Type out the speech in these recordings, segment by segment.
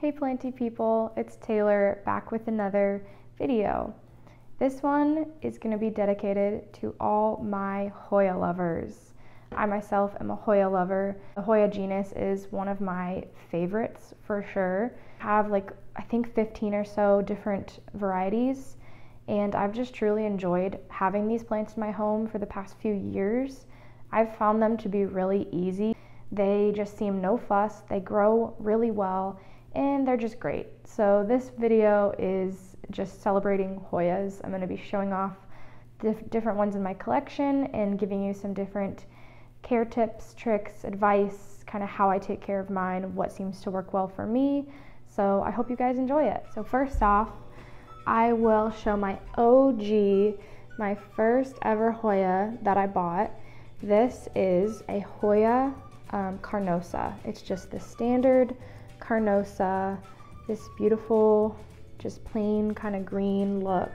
Hey planty people, it's Taylor back with another video. This one is going to be dedicated to all my Hoya lovers. I myself am a Hoya lover. The Hoya genus is one of my favorites for sure. I have like I think 15 or so different varieties and I've just truly enjoyed having these plants in my home for the past few years. I've found them to be really easy. They just seem no fuss, they grow really well, and they're just great. So this video is just celebrating Hoyas. I'm going to be showing off dif- different ones in my collection and giving you some different care tips, tricks, advice, kind of how I take care of mine, what seems to work well for me. So I hope you guys enjoy it. So first off, I will show my OG, my first ever Hoya that I bought. This is a Hoya um, Carnosa. It's just the standard Carnosa, this beautiful, just plain kind of green look.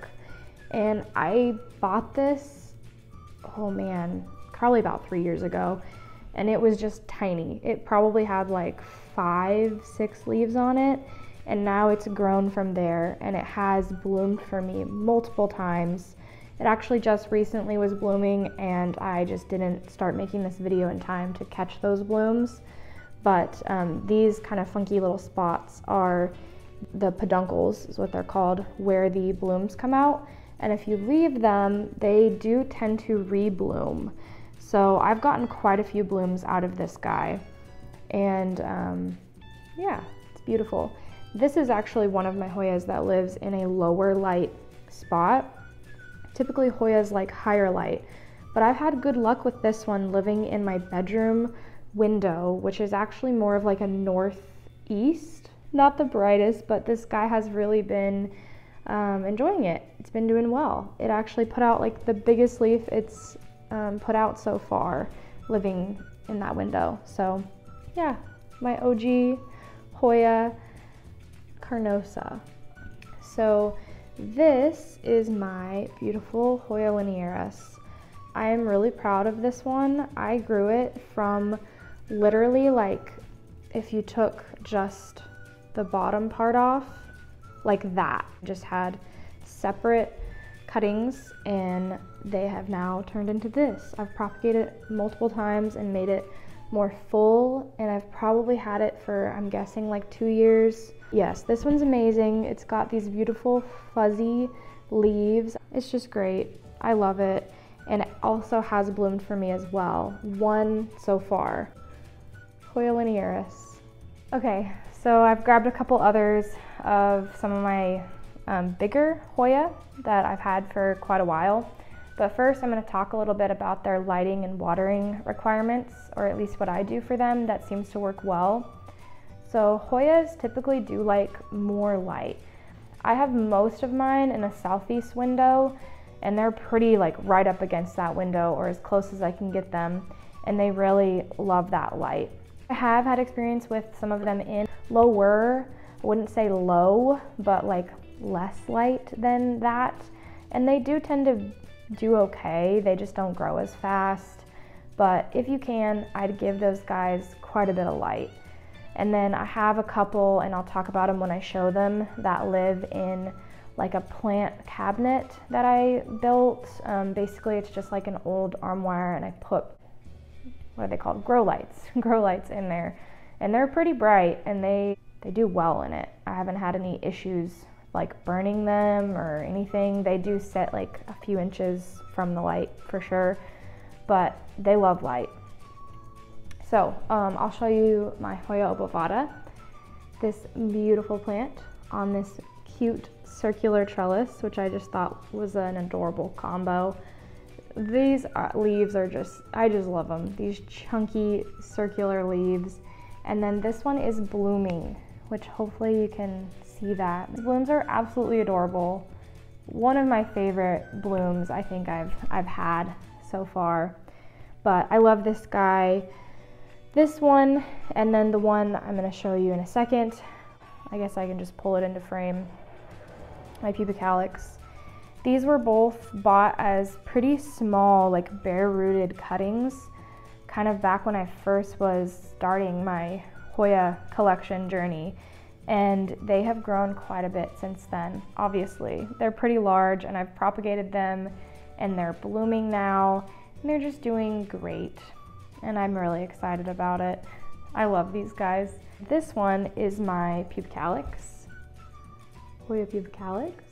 And I bought this, oh man, probably about three years ago. And it was just tiny. It probably had like five, six leaves on it. And now it's grown from there and it has bloomed for me multiple times. It actually just recently was blooming and I just didn't start making this video in time to catch those blooms but um, these kind of funky little spots are the peduncles is what they're called where the blooms come out. And if you leave them they do tend to rebloom. So i've gotten quite a few blooms out of this guy. And um, yeah it's beautiful. This is actually one of my hoyas that lives in a lower light spot. Typically hoyas like higher light. But i've had good luck with this one living in my bedroom window, which is actually more of like a northeast. Not the brightest, but this guy has really been um, enjoying it. It's been doing well. It actually put out like the biggest leaf it's um, put out so far living in that window. So, yeah, my OG Hoya carnosa. So, this is my beautiful Hoya linearis. I am really proud of this one. I grew it from literally like if you took just the bottom part off, like that, just had separate cuttings and they have now turned into this. I've propagated it multiple times and made it more full and I've probably had it for I'm guessing like 2 years. Yes, this one's amazing. It's got these beautiful fuzzy leaves. It's just great. I love it and it also has bloomed for me as well. One so far. Hoya linearis. Okay, so I've grabbed a couple others of some of my um, bigger Hoya that I've had for quite a while. But first I'm going to talk a little bit about their lighting and watering requirements, or at least what I do for them that seems to work well. So Hoyas typically do like more light. I have most of mine in a southeast window and they're pretty like right up against that window or as close as I can get them and they really love that light. I have had experience with some of them in lower, I wouldn't say low, but like less light than that. And they do tend to do okay, they just don't grow as fast. But if you can, I'd give those guys quite a bit of light. And then I have a couple, and I'll talk about them when I show them, that live in like a plant cabinet that I built. Um, basically, it's just like an old armoire, and I put what are they called? Grow lights, grow lights in there. And they're pretty bright and they, they do well in it. I haven't had any issues like burning them or anything. They do set like a few inches from the light for sure, but they love light. So um, I'll show you my Hoya obovata, this beautiful plant on this cute circular trellis, which I just thought was an adorable combo. These uh, leaves are just, I just love them. These chunky circular leaves. And then this one is blooming, which hopefully you can see that. These blooms are absolutely adorable. One of my favorite blooms I think I've, I've had so far. But I love this guy. This one, and then the one I'm gonna show you in a second. I guess I can just pull it into frame. My pubicalyx. These were both bought as pretty small, like bare rooted cuttings, kind of back when I first was starting my Hoya collection journey. and they have grown quite a bit since then, obviously. They're pretty large and I've propagated them and they're blooming now and they're just doing great. And I'm really excited about it. I love these guys. This one is my pubicalyx, Hoya pubicalyx.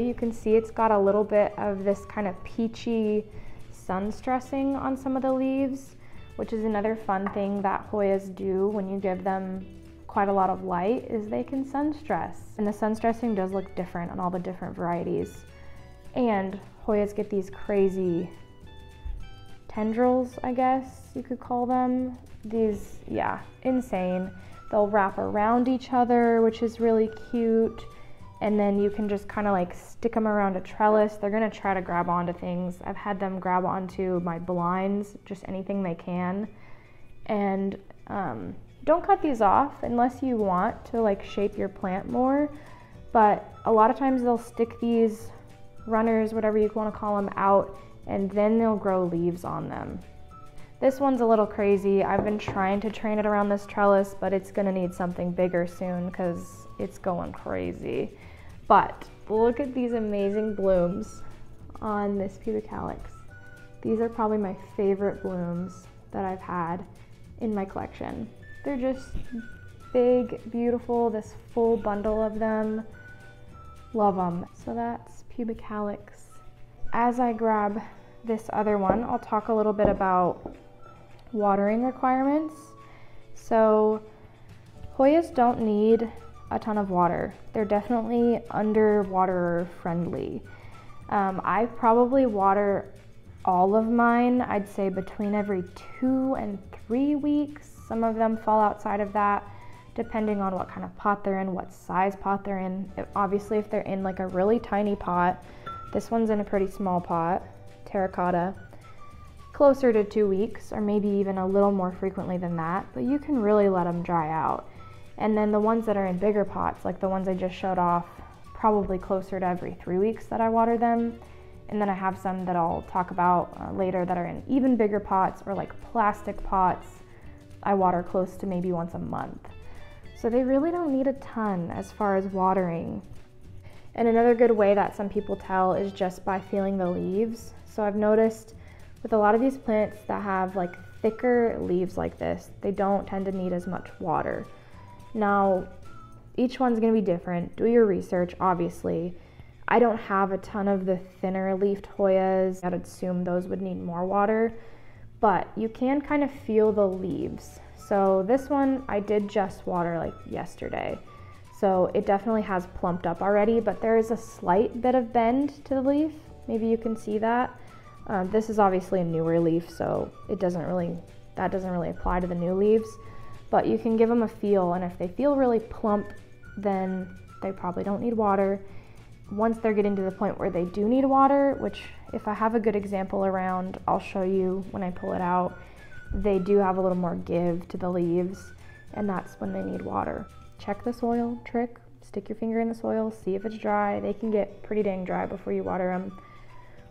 You can see it's got a little bit of this kind of peachy sun stressing on some of the leaves, which is another fun thing that Hoyas do when you give them quite a lot of light is they can sun stress. And the sun stressing does look different on all the different varieties. And Hoyas get these crazy tendrils, I guess you could call them. These, yeah, insane. They'll wrap around each other, which is really cute. And then you can just kind of like stick them around a trellis. They're gonna try to grab onto things. I've had them grab onto my blinds, just anything they can. And um, don't cut these off unless you want to like shape your plant more. But a lot of times they'll stick these runners, whatever you want to call them, out and then they'll grow leaves on them. This one's a little crazy. I've been trying to train it around this trellis, but it's gonna need something bigger soon because it's going crazy. But look at these amazing blooms on this pubicalyx. These are probably my favorite blooms that I've had in my collection. They're just big, beautiful, this full bundle of them. Love them. So that's pubicalyx. As I grab this other one, I'll talk a little bit about watering requirements. So Hoyas don't need a ton of water. They're definitely underwater friendly. Um, I probably water all of mine, I'd say between every two and three weeks. Some of them fall outside of that depending on what kind of pot they're in, what size pot they're in. Obviously, if they're in like a really tiny pot, this one's in a pretty small pot, terracotta, closer to two weeks or maybe even a little more frequently than that, but you can really let them dry out. And then the ones that are in bigger pots, like the ones I just showed off, probably closer to every three weeks that I water them. And then I have some that I'll talk about uh, later that are in even bigger pots or like plastic pots I water close to maybe once a month. So they really don't need a ton as far as watering. And another good way that some people tell is just by feeling the leaves. So I've noticed with a lot of these plants that have like thicker leaves like this, they don't tend to need as much water. Now, each one's gonna be different. Do your research, obviously. I don't have a ton of the thinner leafed Hoyas. I'd assume those would need more water but you can kind of feel the leaves. So this one I did just water like yesterday. So it definitely has plumped up already, but there is a slight bit of bend to the leaf. Maybe you can see that. Um, this is obviously a newer leaf, so it doesn't really, that doesn't really apply to the new leaves, but you can give them a feel, and if they feel really plump, then they probably don't need water once they're getting to the point where they do need water, which if I have a good example around, I'll show you when I pull it out, they do have a little more give to the leaves, and that's when they need water. Check the soil trick, stick your finger in the soil, see if it's dry. They can get pretty dang dry before you water them.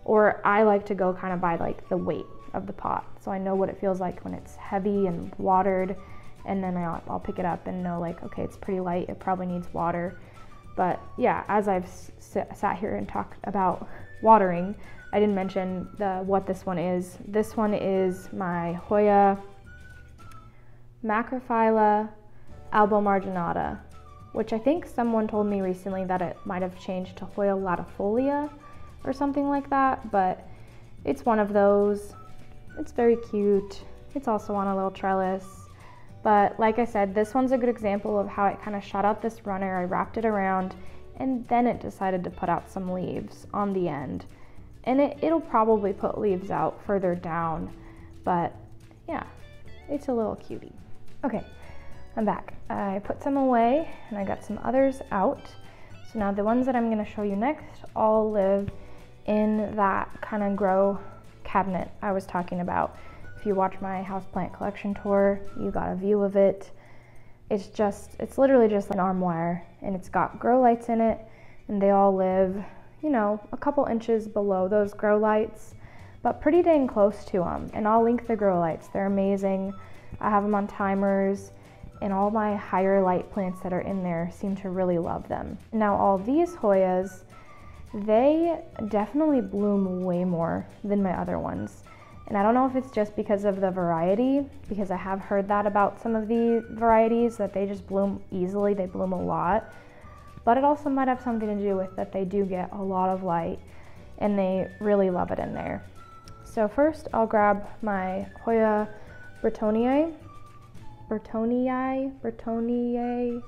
Or I like to go kind of by like the weight of the pot, so I know what it feels like when it's heavy and watered, and then I'll, I'll pick it up and know like, okay, it's pretty light, it probably needs water. But yeah, as I've sat here and talked about watering, I didn't mention the what this one is. This one is my Hoya Macrophylla albomarginata, which I think someone told me recently that it might have changed to Hoya latifolia or something like that, but it's one of those. It's very cute. It's also on a little trellis. But like I said, this one's a good example of how it kind of shot out this runner. I wrapped it around and then it decided to put out some leaves on the end. And it, it'll probably put leaves out further down, but yeah, it's a little cutie. Okay, I'm back. I put some away and I got some others out. So now the ones that I'm gonna show you next all live in that kind of grow cabinet I was talking about. If you watch my houseplant collection tour, you got a view of it. It's just, it's literally just an armoire and it's got grow lights in it and they all live, you know, a couple inches below those grow lights, but pretty dang close to them. And I'll link the grow lights. They're amazing. I have them on timers and all my higher light plants that are in there seem to really love them. Now all these Hoyas, they definitely bloom way more than my other ones. And I don't know if it's just because of the variety, because I have heard that about some of the varieties that they just bloom easily, they bloom a lot. But it also might have something to do with that they do get a lot of light and they really love it in there. So first I'll grab my Hoya Bretonniae. Bretonniae, Bretonniae.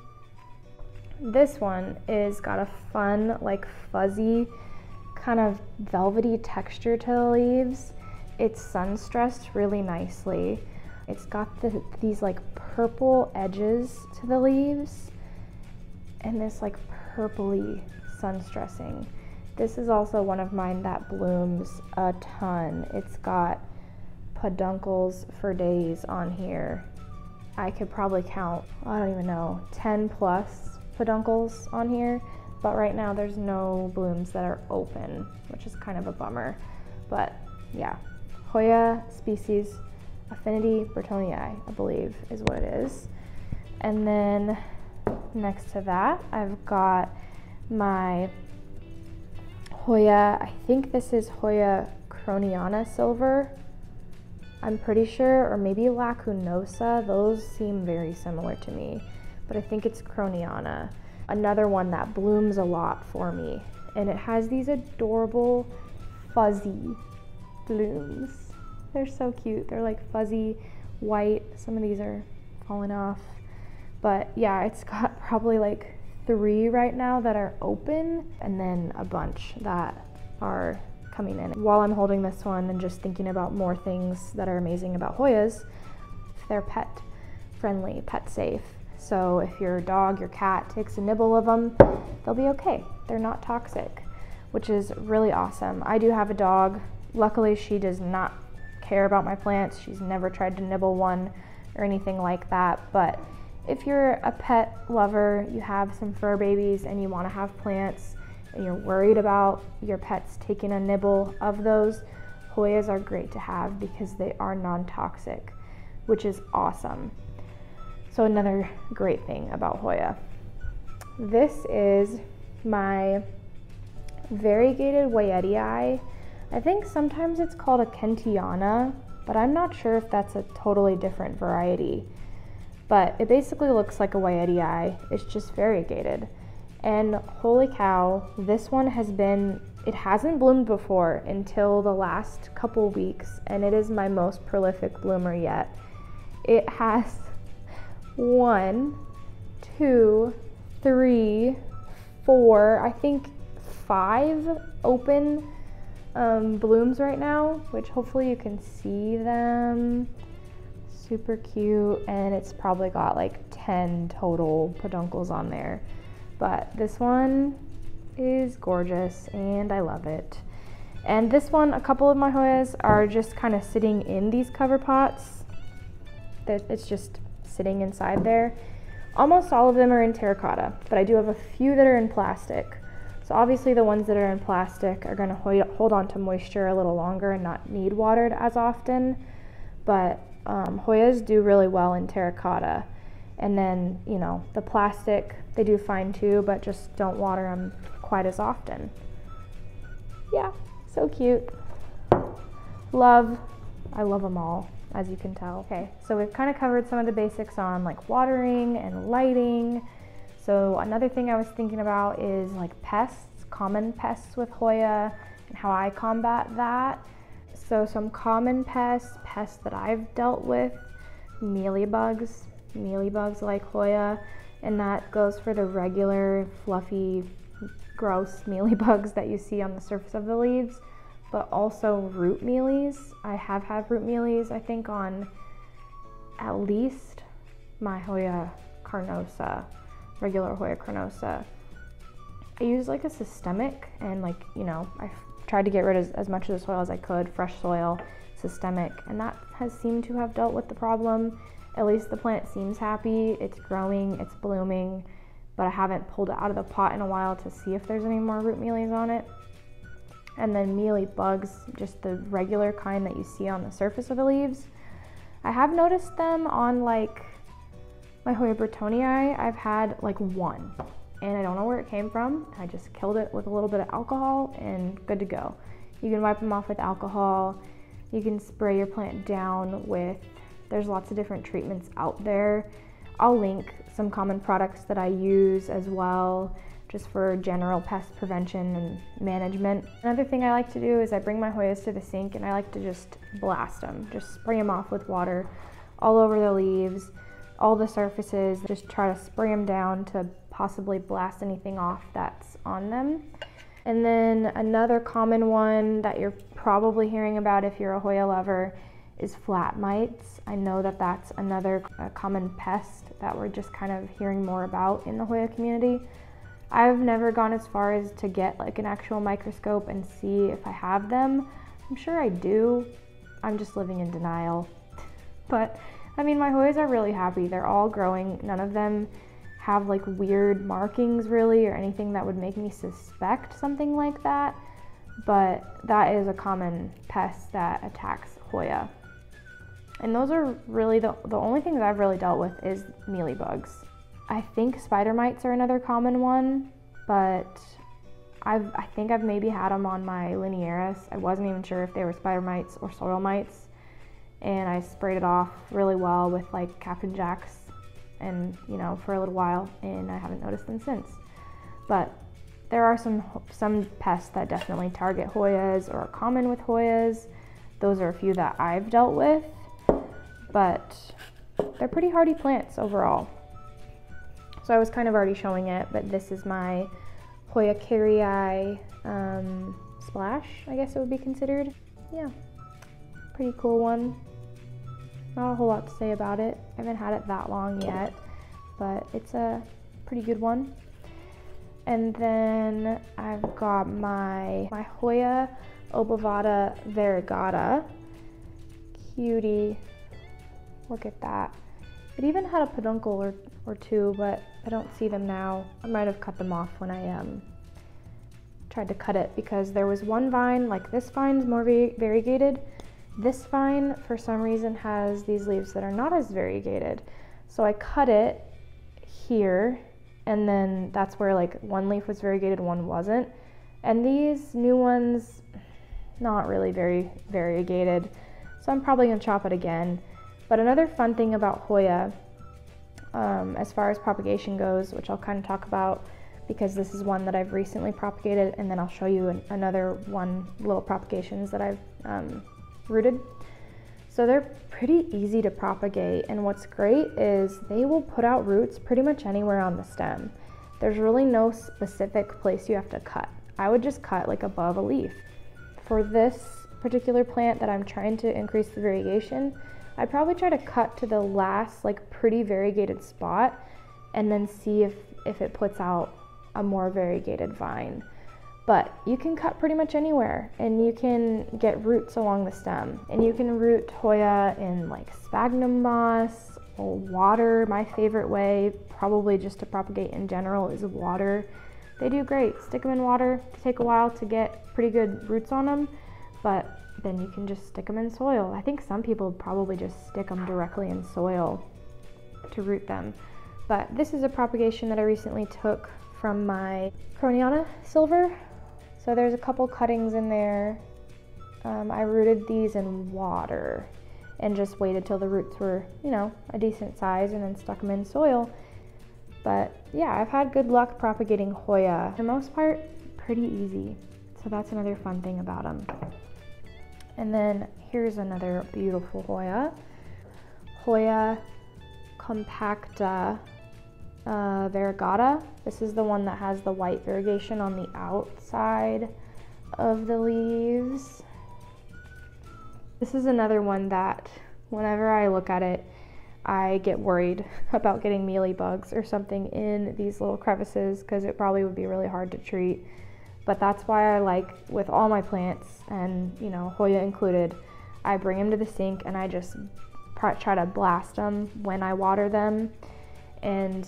This one is got a fun, like fuzzy, kind of velvety texture to the leaves. It's sun stressed really nicely. It's got the, these like purple edges to the leaves and this like purpley sun stressing. This is also one of mine that blooms a ton. It's got peduncles for days on here. I could probably count, I don't even know, 10 plus peduncles on here, but right now there's no blooms that are open, which is kind of a bummer. But yeah, Hoya species Affinity Bretonniae, I believe is what it is. And then next to that, I've got my Hoya, I think this is Hoya Krohniana Silver. I'm pretty sure, or maybe Lacunosa. Those seem very similar to me, but I think it's Krohniana. Another one that blooms a lot for me, and it has these adorable fuzzy blooms. They're so cute. They're like fuzzy white. Some of these are falling off. But yeah, it's got probably like three right now that are open and then a bunch that are coming in. While I'm holding this one and just thinking about more things that are amazing about Hoyas, they're pet friendly, pet safe. So if your dog, your cat takes a nibble of them, they'll be okay. They're not toxic, which is really awesome. I do have a dog. Luckily, she does not care about my plants. She's never tried to nibble one or anything like that, but if you're a pet lover, you have some fur babies and you want to have plants and you're worried about your pets taking a nibble of those, Hoyas are great to have because they are non toxic, which is awesome. So, another great thing about Hoya. This is my variegated Wayetii. I think sometimes it's called a Kentiana, but I'm not sure if that's a totally different variety but it basically looks like a Wayetii. It's just variegated. And holy cow, this one has been, it hasn't bloomed before until the last couple weeks, and it is my most prolific bloomer yet. It has one, two, three, four, I think five open um, blooms right now, which hopefully you can see them super cute and it's probably got like 10 total peduncles on there. But this one is gorgeous and I love it. And this one, a couple of my Hoyas are just kind of sitting in these cover pots. That it's just sitting inside there. Almost all of them are in terracotta, but I do have a few that are in plastic. So obviously the ones that are in plastic are gonna hold on to moisture a little longer and not need watered as often. But um, Hoyas do really well in terracotta. And then, you know, the plastic, they do fine too, but just don't water them quite as often. Yeah, so cute. Love, I love them all, as you can tell. Okay, so we've kind of covered some of the basics on like watering and lighting. So another thing I was thinking about is like pests, common pests with Hoya, and how I combat that. So some common pests, pests that I've dealt with, mealybugs, mealybugs like Hoya, and that goes for the regular fluffy, gross mealybugs that you see on the surface of the leaves, but also root mealies. I have had root mealies, I think, on at least my Hoya carnosa, regular Hoya carnosa. I use like a systemic and like, you know, I tried to get rid of as much of the soil as I could, fresh soil, systemic, and that has seemed to have dealt with the problem. At least the plant seems happy, it's growing, it's blooming, but I haven't pulled it out of the pot in a while to see if there's any more root mealies on it. And then mealy bugs, just the regular kind that you see on the surface of the leaves. I have noticed them on like My Hoya bretonii, I've had like one, and I don't know where it came from. I just killed it with a little bit of alcohol and good to go. You can wipe them off with alcohol. You can spray your plant down with, there's lots of different treatments out there. I'll link some common products that I use as well, just for general pest prevention and management. Another thing I like to do is I bring my Hoyas to the sink and I like to just blast them, just spray them off with water all over the leaves, all the surfaces, just try to spray them down to possibly blast anything off that's on them. And then another common one that you're probably hearing about if you're a Hoya lover is flat mites. I know that that's another uh, common pest that we're just kind of hearing more about in the Hoya community. I've never gone as far as to get like an actual microscope and see if I have them. I'm sure I do. I'm just living in denial. but I mean, my Hoyas are really happy. They're all growing. None of them have like weird markings really or anything that would make me suspect something like that. But that is a common pest that attacks Hoya. And those are really the, the only things I've really dealt with is mealybugs. I think spider mites are another common one, but I've, I think I've maybe had them on my linearis. I wasn't even sure if they were spider mites or soil mites. And I sprayed it off really well with like Captain Jack's and, you know, for a little while and I haven't noticed them since. But there are some, some pests that definitely target Hoyas or are common with Hoyas. Those are a few that I've dealt with but they're pretty hardy plants overall. So I was kind of already showing it, but this is my Hoya kerrii um, splash, I guess it would be considered. Yeah, pretty cool one. Not a whole lot to say about it. I haven't had it that long yet, but it's a pretty good one. And then I've got my, my Hoya obovata variegata. Cutie Look at that. It even had a peduncle or, or two, but I don't see them now. I might have cut them off when I um, tried to cut it because there was one vine, like this vine's more variegated. This vine, for some reason, has these leaves that are not as variegated. So I cut it here, and then that's where like one leaf was variegated, one wasn't. And these new ones, not really very variegated. So I'm probably gonna chop it again. But another fun thing about Hoya, um, as far as propagation goes, which I'll kind of talk about because this is one that I've recently propagated, and then I'll show you an, another one little propagations that I've um, rooted. So they're pretty easy to propagate, and what's great is they will put out roots pretty much anywhere on the stem. There's really no specific place you have to cut. I would just cut like above a leaf. For this particular plant that I'm trying to increase the variegation, I'd probably try to cut to the last like pretty variegated spot and then see if, if it puts out a more variegated vine. But you can cut pretty much anywhere and you can get roots along the stem. And you can root Hoya in like sphagnum moss or water. My favorite way, probably just to propagate in general, is water. They do great. Stick them in water. Take a while to get pretty good roots on them, but then you can just stick them in soil. I think some people probably just stick them directly in soil to root them. But this is a propagation that I recently took from my Krohniana silver. So there's a couple cuttings in there. Um, I rooted these in water and just waited till the roots were, you know, a decent size and then stuck them in soil. But yeah, I've had good luck propagating Hoya. For the most part, pretty easy. So that's another fun thing about them. And then here's another beautiful Hoya. Hoya compacta uh, variegata. This is the one that has the white variegation on the outside of the leaves. This is another one that whenever I look at it, I get worried about getting mealy bugs or something in these little crevices because it probably would be really hard to treat. But that's why I like with all my plants and you know Hoya included, I bring them to the sink and I just try to blast them when I water them. And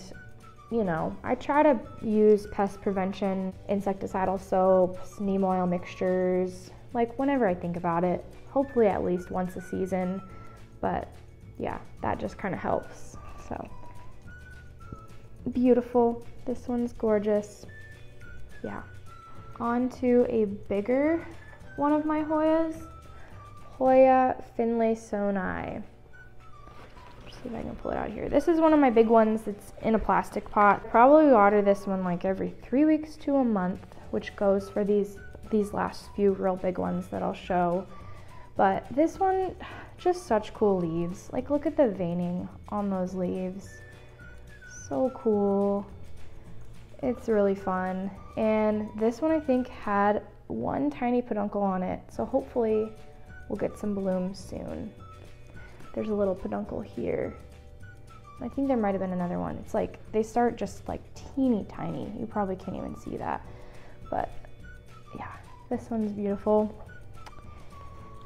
you know, I try to use pest prevention, insecticidal soaps, neem oil mixtures, like whenever I think about it. Hopefully at least once a season. But yeah, that just kind of helps. So beautiful. This one's gorgeous. Yeah. On to a bigger one of my Hoyas. Hoya finlaysonii. See if I can pull it out here. This is one of my big ones It's in a plastic pot. Probably water this one like every three weeks to a month, which goes for these these last few real big ones that I'll show. But this one, just such cool leaves. Like look at the veining on those leaves. So cool. It's really fun. And this one I think had one tiny peduncle on it. So hopefully we'll get some blooms soon. There's a little peduncle here. I think there might have been another one. It's like they start just like teeny tiny. You probably can't even see that. But yeah, this one's beautiful.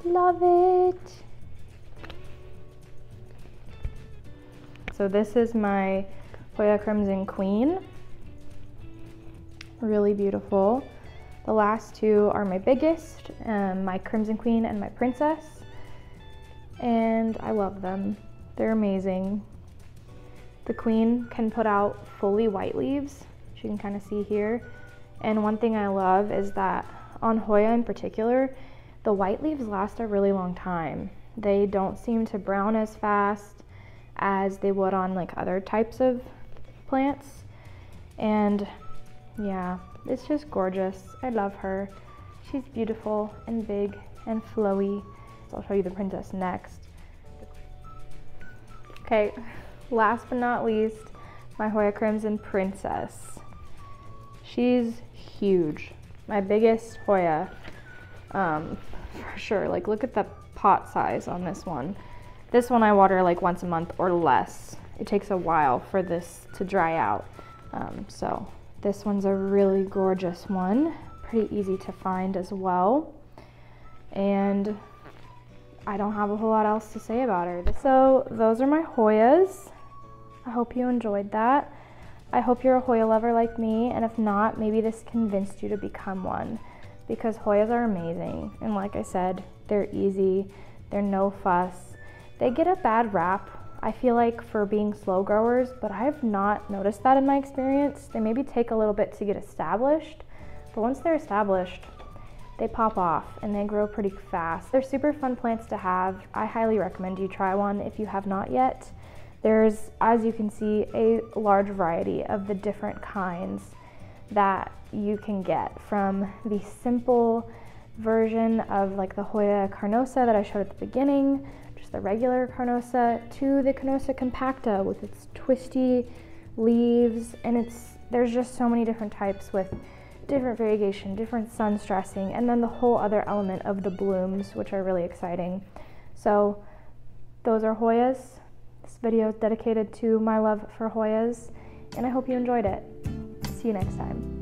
Love it. So this is my Hoya Crimson Queen. Really beautiful. The last two are my biggest, um, my Crimson Queen and my Princess. And I love them. They're amazing. The Queen can put out fully white leaves, as you can kind of see here. And one thing I love is that on Hoya in particular, the white leaves last a really long time. They don't seem to brown as fast as they would on like other types of plants. And yeah, it's just gorgeous. I love her. She's beautiful and big and flowy. So I'll show you the princess next. Okay, last but not least, my Hoya Crimson Princess. She's huge. My biggest Hoya, um, for sure. Like look at the pot size on this one. This one I water like once a month or less. It takes a while for this to dry out. Um, so this one's a really gorgeous one. Pretty easy to find as well. And I don't have a whole lot else to say about her. So those are my Hoyas. I hope you enjoyed that. I hope you're a Hoya lover like me, and if not, maybe this convinced you to become one because Hoyas are amazing. And like I said, they're easy, they're no fuss, they get a bad rap, I feel like, for being slow growers, but I've not noticed that in my experience. They maybe take a little bit to get established, but once they're established, they pop off and they grow pretty fast. They're super fun plants to have. I highly recommend you try one if you have not yet. There's, as you can see, a large variety of the different kinds that you can get from the simple version of like the Hoya carnosa that I showed at the beginning, the regular carnosa, to the carnosa compacta with its twisty leaves. And it's there's just so many different types with different variegation, different sun stressing, and then the whole other element of the blooms, which are really exciting. So those are Hoyas. This video is dedicated to my love for Hoyas, and I hope you enjoyed it. See you next time.